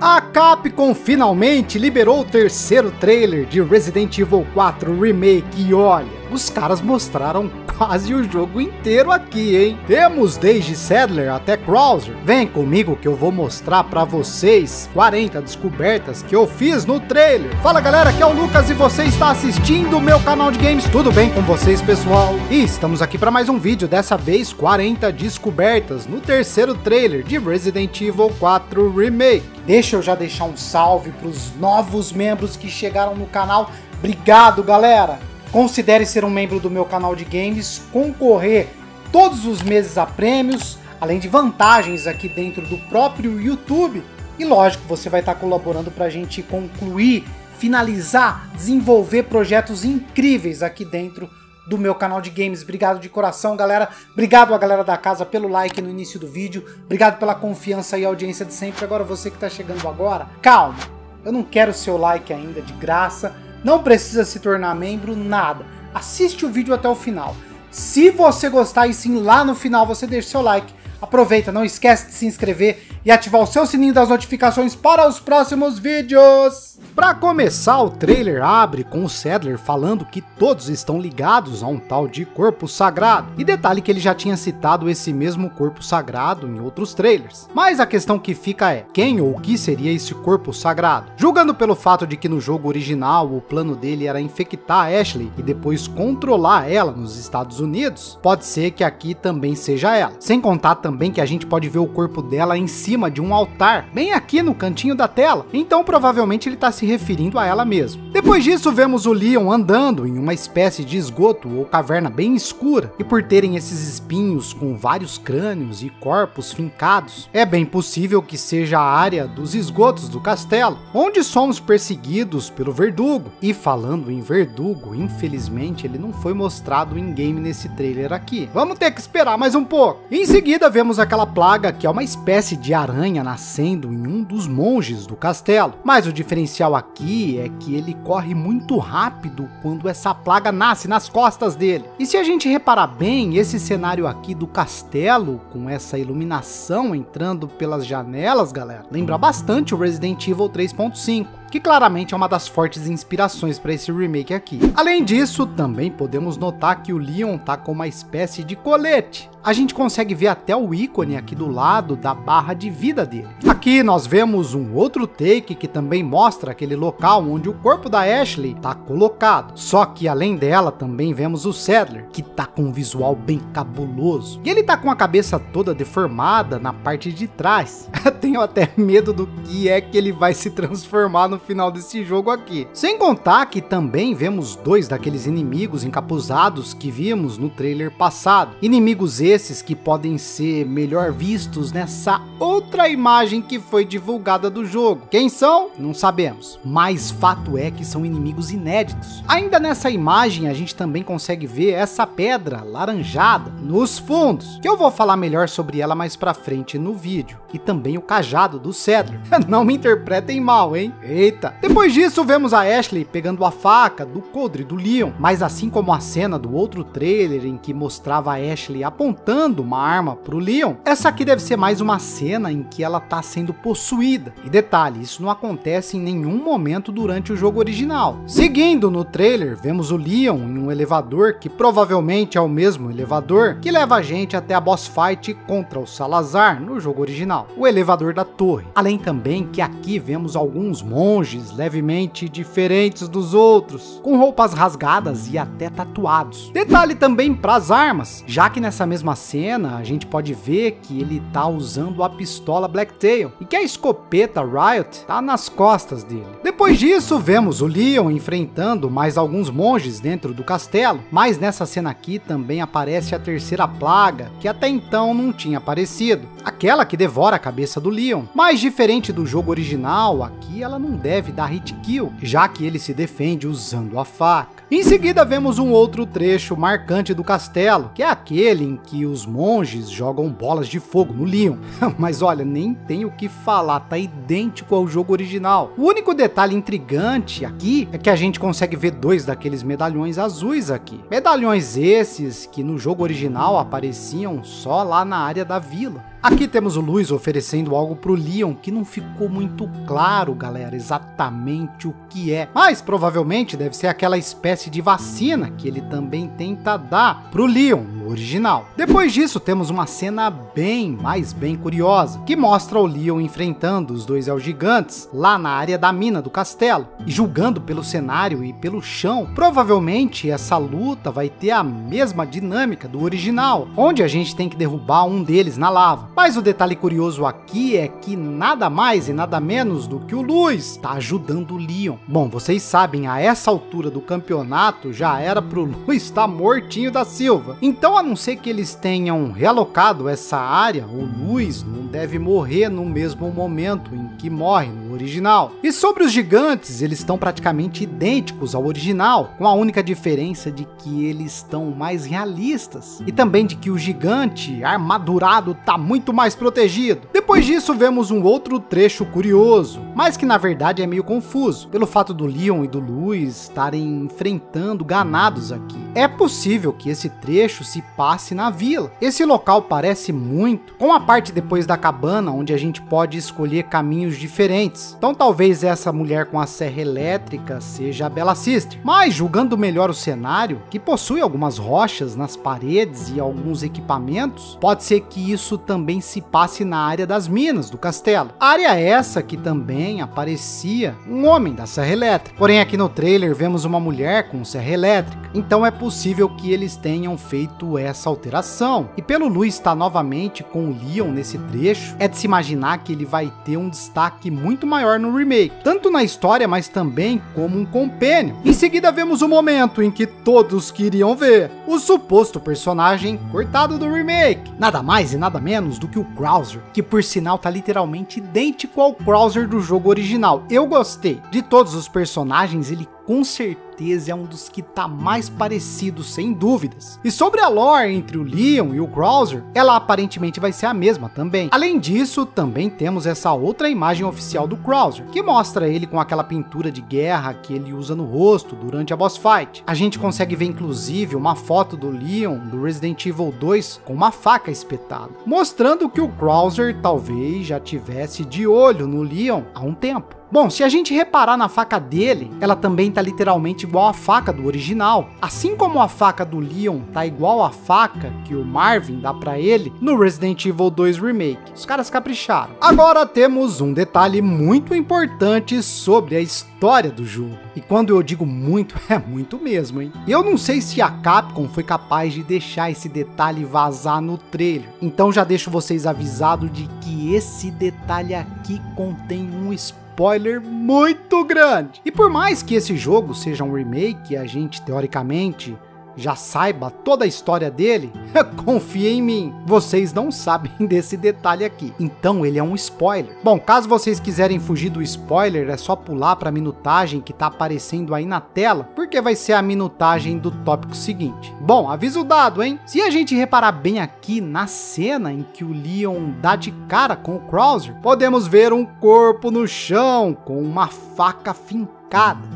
A Capcom finalmente liberou o terceiro trailer de Resident Evil 4 Remake e olha, os caras mostraram quase o jogo inteiro aqui, hein? Temos desde Sadler até Krauser. Vem comigo que eu vou mostrar para vocês 40 descobertas que eu fiz no trailer. Fala galera, aqui é o Lucas e você está assistindo o meu canal de games. Tudo bem com vocês, pessoal? E estamos aqui para mais um vídeo, dessa vez 40 descobertas no terceiro trailer de Resident Evil 4 Remake. Deixa eu já deixar um salve para os novos membros que chegaram no canal. Obrigado, galera! Considere ser um membro do meu canal de games, concorrer todos os meses a prêmios, além de vantagens aqui dentro do próprio YouTube. E lógico, você vai estar colaborando para a gente concluir, finalizar, desenvolver projetos incríveis aqui dentro do meu canal de games. Obrigado de coração, galera. Obrigado a galera da casa pelo like no início do vídeo. Obrigado pela confiança e audiência de sempre. Agora você que está chegando agora, calma. Eu não quero seu like ainda de graça não precisa se tornar membro, nada. Assiste o vídeo até o final. Se você gostar e sim lá no final você deixa seu like, aproveita, não esquece de se inscrever e ativar o seu sininho das notificações para os próximos vídeos. Para começar, o trailer abre com o Sadler falando que todos estão ligados a um tal de corpo sagrado. E detalhe que ele já tinha citado esse mesmo corpo sagrado em outros trailers. Mas a questão que fica é, quem ou o que seria esse corpo sagrado? Julgando pelo fato de que no jogo original o plano dele era infectar Ashley e depois controlar ela nos Estados Unidos, pode ser que aqui também seja ela. Sem contar também que a gente pode ver o corpo dela em cima de um altar, bem aqui no cantinho da tela. Então provavelmente ele está se referindo a ela mesmo. Depois disso, vemos o Leon andando em uma espécie de esgoto ou caverna bem escura, e por terem esses espinhos com vários crânios e corpos fincados, é bem possível que seja a área dos esgotos do castelo, onde somos perseguidos pelo Verdugo. E falando em Verdugo, infelizmente ele não foi mostrado em game nesse trailer aqui. Vamos ter que esperar mais um pouco. Em seguida, vemos aquela plaga que é uma espécie de aranha nascendo em um dos monges do castelo, mas o diferencial aqui é que ele corre muito rápido quando essa plaga nasce nas costas dele. E se a gente reparar bem, esse cenário aqui do castelo, com essa iluminação entrando pelas janelas, galera, lembra bastante o Resident Evil 3.5 que claramente é uma das fortes inspirações para esse remake aqui. Além disso, também podemos notar que o Leon tá com uma espécie de colete. A gente consegue ver até o ícone aqui do lado da barra de vida dele. Aqui nós vemos um outro take que também mostra aquele local onde o corpo da Ashley tá colocado. Só que além dela também vemos o Sadler, que tá com um visual bem cabuloso. E ele tá com a cabeça toda deformada na parte de trás. Tenho até medo do que é que ele vai se transformar no no final desse jogo aqui. Sem contar que também vemos dois daqueles inimigos encapuzados que vimos no trailer passado. Inimigos esses que podem ser melhor vistos nessa outra imagem que foi divulgada do jogo. Quem são? Não sabemos, mas fato é que são inimigos inéditos. Ainda nessa imagem a gente também consegue ver essa pedra laranjada nos fundos, que eu vou falar melhor sobre ela mais pra frente no vídeo. E também o cajado do Cedro. Não me interpretem mal, hein? Ei, Eita! Depois disso, vemos a Ashley pegando a faca do Codre do Leon, mas assim como a cena do outro trailer em que mostrava a Ashley apontando uma arma pro Leon, essa aqui deve ser mais uma cena em que ela tá sendo possuída. E detalhe, isso não acontece em nenhum momento durante o jogo original. Seguindo no trailer, vemos o Leon em um elevador que provavelmente é o mesmo elevador que leva a gente até a boss fight contra o Salazar no jogo original, o elevador da torre. Além também que aqui vemos alguns monges levemente diferentes dos outros, com roupas rasgadas e até tatuados. Detalhe também para as armas, já que nessa mesma cena a gente pode ver que ele tá usando a pistola Blacktail e que a escopeta Riot tá nas costas dele. Depois disso, vemos o Leon enfrentando mais alguns monges dentro do castelo, mas nessa cena aqui também aparece a terceira plaga, que até então não tinha aparecido, aquela que devora a cabeça do Leon. Mas diferente do jogo original, aqui ela não deve dar hit kill, já que ele se defende usando a faca. Em seguida vemos um outro trecho marcante do castelo, que é aquele em que os monges jogam bolas de fogo no Leon. Mas olha, nem tem o que falar, tá idêntico ao jogo original. O único detalhe intrigante aqui é que a gente consegue ver dois daqueles medalhões azuis aqui. Medalhões esses que no jogo original apareciam só lá na área da vila. Aqui temos o Luiz oferecendo algo pro Leon que não ficou muito claro, galera, exatamente o que é. Mas provavelmente deve ser aquela espécie de vacina que ele também tenta dar pro Leon no original. Depois disso, temos uma cena bem, mais bem curiosa, que mostra o Leon enfrentando os dois El Gigantes lá na área da mina do castelo e julgando pelo cenário e pelo chão. Provavelmente essa luta vai ter a mesma dinâmica do original, onde a gente tem que derrubar um deles na lava. Mas o detalhe curioso aqui é que nada mais e nada menos do que o Luiz está ajudando o Leon. Bom, vocês sabem, a essa altura do campeonato já era pro Luiz estar tá mortinho da Silva. Então, a não ser que eles tenham realocado essa área, o Luiz não deve morrer no mesmo momento em que morre no original. E sobre os gigantes, eles estão praticamente idênticos ao original, com a única diferença de que eles estão mais realistas e também de que o gigante armadurado está muito mais protegido. Depois disso, vemos um outro trecho curioso, mas que na verdade é meio confuso, pelo fato do Leon e do Luiz estarem enfrentando ganados aqui. É possível que esse trecho se passe na vila. Esse local parece muito com a parte depois da cabana, onde a gente pode escolher caminhos diferentes. Então talvez essa mulher com a serra elétrica seja a Bella Sister. Mas julgando melhor o cenário, que possui algumas rochas nas paredes e alguns equipamentos, pode ser que isso também se passe na área das minas do castelo. Área essa que também aparecia um homem da serra elétrica. Porém aqui no trailer vemos uma mulher com serra elétrica. Então é possível que eles tenham feito essa alteração. E pelo Lu estar novamente com o Leon nesse trecho, é de se imaginar que ele vai ter um destaque muito maior no remake, tanto na história, mas também como um compênio. Em seguida vemos o momento em que todos queriam ver o suposto personagem cortado do remake. Nada mais e nada menos do que o Krauser, que por sinal tá literalmente idêntico ao Krauser do jogo original. Eu gostei. De todos os personagens, ele com certeza é um dos que tá mais parecido, sem dúvidas. E sobre a lore entre o Leon e o Krauser, ela aparentemente vai ser a mesma também. Além disso, também temos essa outra imagem oficial do Krauser, que mostra ele com aquela pintura de guerra que ele usa no rosto durante a boss fight. A gente consegue ver inclusive uma foto do Leon do Resident Evil 2 com uma faca espetada, mostrando que o Krauser talvez já tivesse de olho no Leon há um tempo. Bom, se a gente reparar na faca dele, ela também tá literalmente igual à faca do original. Assim como a faca do Leon tá igual à faca que o Marvin dá para ele no Resident Evil 2 Remake. Os caras capricharam. Agora temos um detalhe muito importante sobre a história do jogo. E quando eu digo muito, é muito mesmo, hein? Eu não sei se a Capcom foi capaz de deixar esse detalhe vazar no trailer. Então já deixo vocês avisados de que esse detalhe aqui contém um spoiler spoiler muito grande. E por mais que esse jogo seja um remake, a gente teoricamente já saiba toda a história dele, confia em mim, vocês não sabem desse detalhe aqui. Então ele é um spoiler. Bom, caso vocês quiserem fugir do spoiler, é só pular para a minutagem que está aparecendo aí na tela, porque vai ser a minutagem do tópico seguinte. Bom, aviso dado, hein? Se a gente reparar bem aqui na cena em que o Leon dá de cara com o Krauser, podemos ver um corpo no chão com uma faca fincada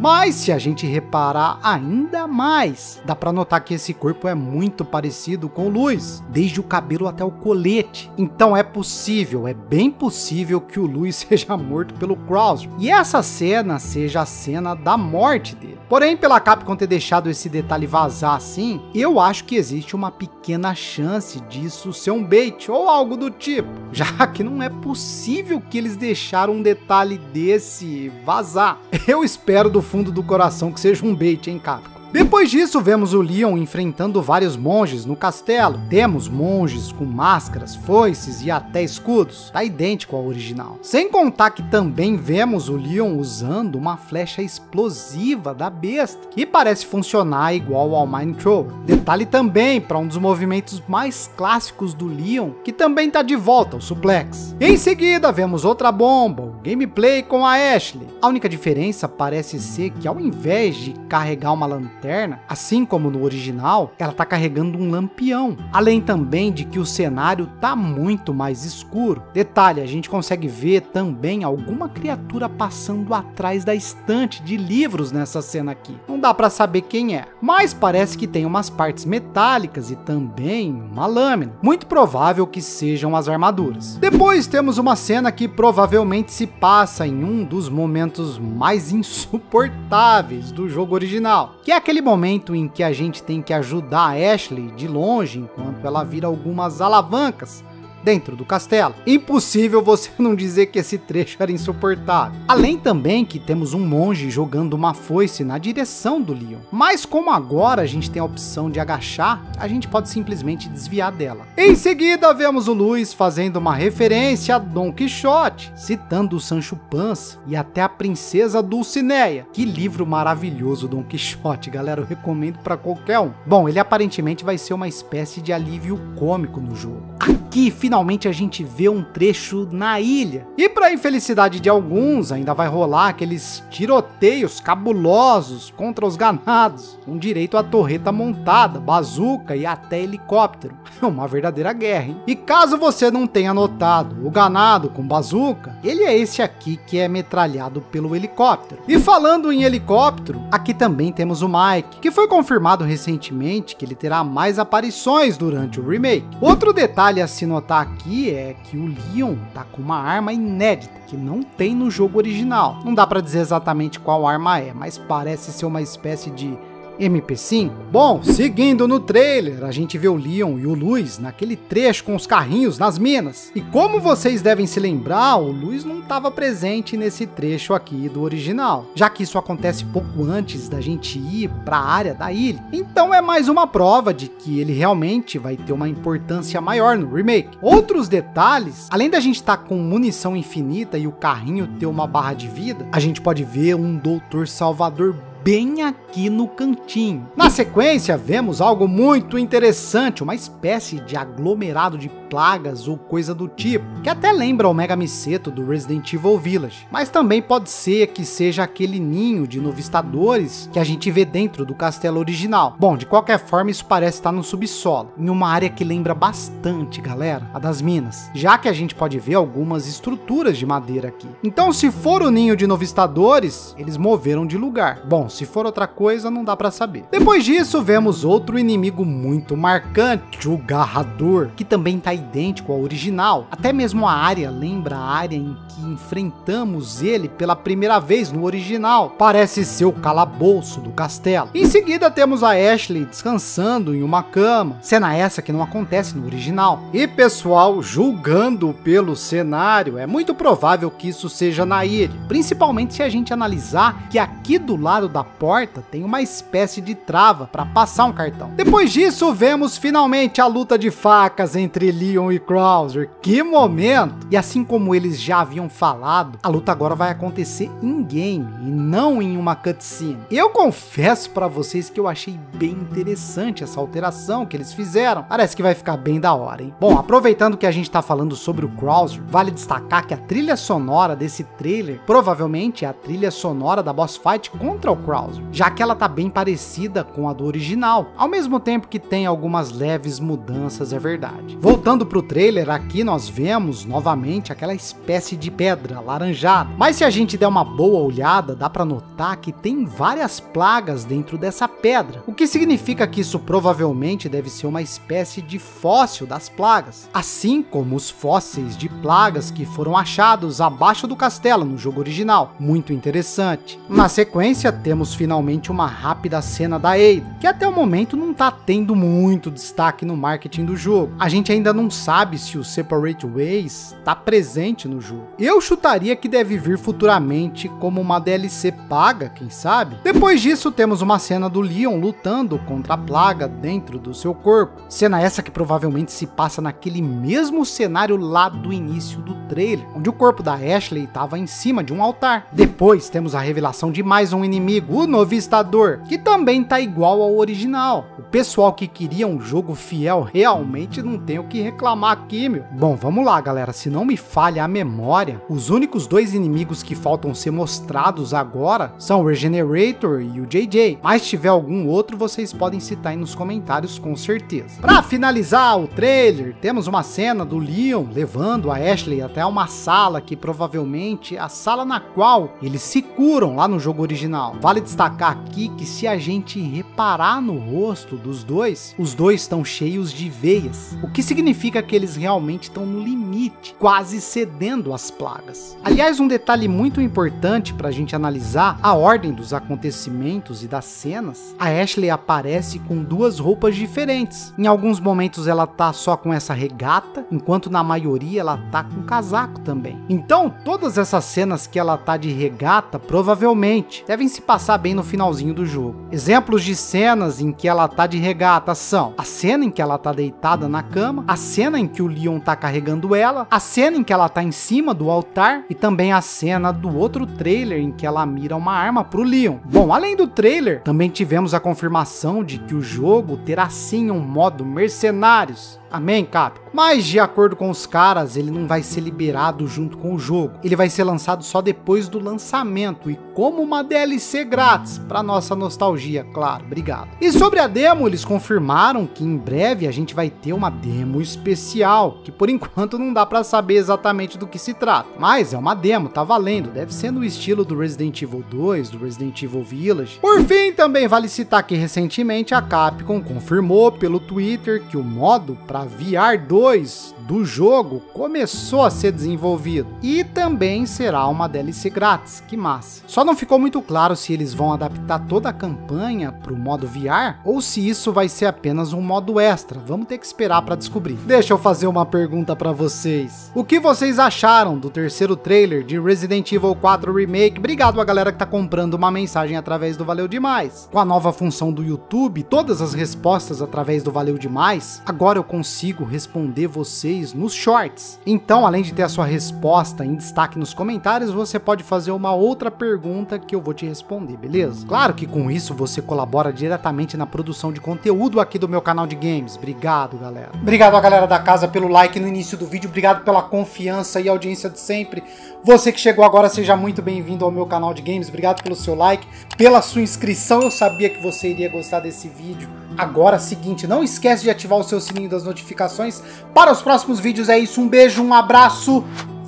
mas se a gente reparar ainda mais, dá para notar que esse corpo é muito parecido com o Luiz, desde o cabelo até o colete. Então é possível, é bem possível que o Luiz seja morto pelo Krauser. E essa cena seja a cena da morte dele. Porém, pela Capcom ter deixado esse detalhe vazar assim, eu acho que existe uma pequena chance disso ser um bait ou algo do tipo, já que não é possível que eles deixaram um detalhe desse vazar. Eu espero do fundo do coração que seja um bait, hein, Capcom? Depois disso, vemos o Leon enfrentando vários monges no castelo. Temos monges com máscaras, foices e até escudos, tá idêntico ao original. Sem contar que também vemos o Leon usando uma flecha explosiva da besta, que parece funcionar igual ao Mind Thrower. Detalhe também para um dos movimentos mais clássicos do Leon, que também tá de volta, o suplex. Em seguida, vemos outra bomba, o gameplay com a Ashley. A única diferença parece ser que ao invés de carregar uma lanterna Eterna, assim como no original, ela tá carregando um lampião. Além também de que o cenário tá muito mais escuro. Detalhe, a gente consegue ver também alguma criatura passando atrás da estante de livros nessa cena aqui. Não dá para saber quem é, mas parece que tem umas partes metálicas e também uma lâmina. Muito provável que sejam as armaduras. Depois temos uma cena que provavelmente se passa em um dos momentos mais insuportáveis do jogo original, que é aquele momento em que a gente tem que ajudar a Ashley de longe enquanto ela vira algumas alavancas dentro do castelo. Impossível você não dizer que esse trecho era insuportável. Além também que temos um monge jogando uma foice na direção do Leon. Mas como agora a gente tem a opção de agachar, a gente pode simplesmente desviar dela. Em seguida, vemos o Luiz fazendo uma referência a Don Quixote, citando o Sancho Panza e até a princesa Dulcinea. Que livro maravilhoso Don Quixote, galera, eu recomendo para qualquer um. Bom, ele aparentemente vai ser uma espécie de alívio cômico no jogo. Aqui, finalmente a gente vê um trecho na ilha. E para infelicidade de alguns, ainda vai rolar aqueles tiroteios cabulosos contra os ganados, com direito a torreta montada, bazuca e até helicóptero. Uma verdadeira guerra, hein? E caso você não tenha notado, o ganado com bazuca, ele é esse aqui que é metralhado pelo helicóptero. E falando em helicóptero, aqui também temos o Mike, que foi confirmado recentemente que ele terá mais aparições durante o remake. Outro detalhe a se notar aqui é que o Leon tá com uma arma inédita que não tem no jogo original. Não dá para dizer exatamente qual arma é, mas parece ser uma espécie de MP5? Bom, seguindo no trailer, a gente vê o Leon e o Luiz naquele trecho com os carrinhos nas minas. E como vocês devem se lembrar, o Luiz não estava presente nesse trecho aqui do original, já que isso acontece pouco antes da gente ir para a área da ilha. Então é mais uma prova de que ele realmente vai ter uma importância maior no remake. Outros detalhes, além da gente estar tá com munição infinita e o carrinho ter uma barra de vida, a gente pode ver um Doutor Salvador bem aqui no cantinho. Na sequência, vemos algo muito interessante, uma espécie de aglomerado de plagas ou coisa do tipo, que até lembra o Mega Miseto do Resident Evil Village, mas também pode ser que seja aquele ninho de novistadores que a gente vê dentro do castelo original. Bom, de qualquer forma, isso parece estar no subsolo, em uma área que lembra bastante, galera, a das minas, já que a gente pode ver algumas estruturas de madeira aqui. Então, se for o ninho de novistadores, eles moveram de lugar. Bom, se for outra coisa, não dá para saber. Depois disso, vemos outro inimigo muito marcante, o Garrador, que também tá idêntico ao original. Até mesmo a área lembra a área em que enfrentamos ele pela primeira vez no original. Parece ser o calabouço do castelo. Em seguida, temos a Ashley descansando em uma cama. Cena essa que não acontece no original. E pessoal, julgando pelo cenário, é muito provável que isso seja na ilha. Principalmente se a gente analisar que aqui do lado da porta tem uma espécie de trava para passar um cartão. Depois disso, vemos finalmente a luta de facas entre Leon e Krauser. Que momento! E assim como eles já haviam falado, a luta agora vai acontecer em game e não em uma cutscene. Eu confesso para vocês que eu achei bem interessante essa alteração que eles fizeram. Parece que vai ficar bem da hora, hein? Bom, aproveitando que a gente tá falando sobre o Krauser, vale destacar que a trilha sonora desse trailer provavelmente é a trilha sonora da boss fight contra o Krauser já que ela tá bem parecida com a do original, ao mesmo tempo que tem algumas leves mudanças, é verdade. Voltando pro trailer, aqui nós vemos novamente aquela espécie de pedra laranjada, mas se a gente der uma boa olhada, dá para notar que tem várias plagas dentro dessa pedra, o que significa que isso provavelmente deve ser uma espécie de fóssil das plagas, assim como os fósseis de plagas que foram achados abaixo do castelo no jogo original, muito interessante. Na sequência, temos finalmente uma rápida cena da Ada, que até o momento não tá tendo muito destaque no marketing do jogo. A gente ainda não sabe se o Separate Ways tá presente no jogo. Eu chutaria que deve vir futuramente como uma DLC paga, quem sabe? Depois disso, temos uma cena do Leon lutando contra a plaga dentro do seu corpo. Cena essa que provavelmente se passa naquele mesmo cenário lá do início do trailer, onde o corpo da Ashley estava em cima de um altar. Depois temos a revelação de mais um inimigo, o Novistador, que também tá igual ao original. O pessoal que queria um jogo fiel realmente não tem o que reclamar aqui, meu. Bom, vamos lá, galera. Se não me falha a memória, os únicos dois inimigos que faltam ser mostrados agora são o Regenerator e o JJ. Mas tiver algum outro, vocês podem citar aí nos comentários com certeza. Para finalizar o trailer, temos uma cena do Leon levando a Ashley até uma sala que provavelmente é a sala na qual eles se curam lá no jogo original. Vale destacar aqui que se a gente reparar no rosto dos dois, os dois estão cheios de veias, o que significa que eles realmente estão no limite, quase cedendo às plagas. Aliás, um detalhe muito importante para a gente analisar a ordem dos acontecimentos e das cenas, a Ashley aparece com duas roupas diferentes. Em alguns momentos ela tá só com essa regata, enquanto na maioria ela tá com casaco também. Então, todas essas cenas que ela tá de regata, provavelmente devem se passar bem no finalzinho do jogo. Exemplos de cenas em que ela tá de regata são a cena em que ela tá deitada na cama, a cena em que o Leon tá carregando ela, a cena em que ela tá em cima do altar e também a cena do outro trailer em que ela mira uma arma pro Leon. Bom, além do trailer, também tivemos a confirmação de que o jogo terá sim um modo mercenários. Amém, Cap? Mas, de acordo com os caras, ele não vai ser liberado junto com o jogo. Ele vai ser lançado só depois do lançamento e como uma DLC grátis, para nossa nostalgia, claro. Obrigado. E sobre a demo, eles confirmaram que em breve a gente vai ter uma demo especial, que por enquanto não dá para saber exatamente do que se trata. Mas é uma demo, tá valendo. Deve ser no estilo do Resident Evil 2, do Resident Evil Village. Por fim, também vale citar que recentemente a Capcom confirmou pelo Twitter que o modo para VR 2 do jogo começou a ser desenvolvido e também será uma DLC grátis, que massa. Só não ficou muito claro se eles vão adaptar toda a campanha para o modo VR ou se isso vai ser apenas um modo extra. Vamos ter que esperar para descobrir. Deixa eu fazer uma pergunta para vocês. O que vocês acharam do terceiro trailer de Resident Evil 4 Remake? Obrigado a galera que tá comprando uma mensagem através do Valeu Demais. Com a nova função do YouTube, todas as respostas através do Valeu Demais, agora eu consigo responder vocês nos shorts. Então, além de ter a sua resposta em destaque nos comentários, você pode fazer uma outra pergunta que eu vou te responder, beleza? Claro que com isso você colabora diretamente na produção de conteúdo aqui do meu canal de games. Obrigado, galera. Obrigado a galera da casa pelo like no início do vídeo, obrigado pela confiança e audiência de sempre. Você que chegou agora, seja muito bem-vindo ao meu canal de games. Obrigado pelo seu like, pela sua inscrição. Eu sabia que você iria gostar desse vídeo. Agora, seguinte, não esquece de ativar o seu sininho das notificações para os próximos vídeos. É isso, um beijo, um abraço.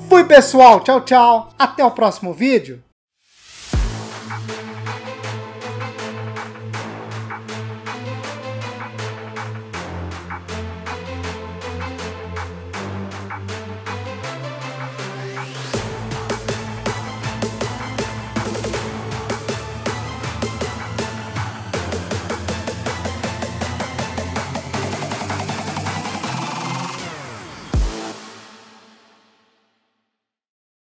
Fui, pessoal. Tchau, tchau. Até o próximo vídeo.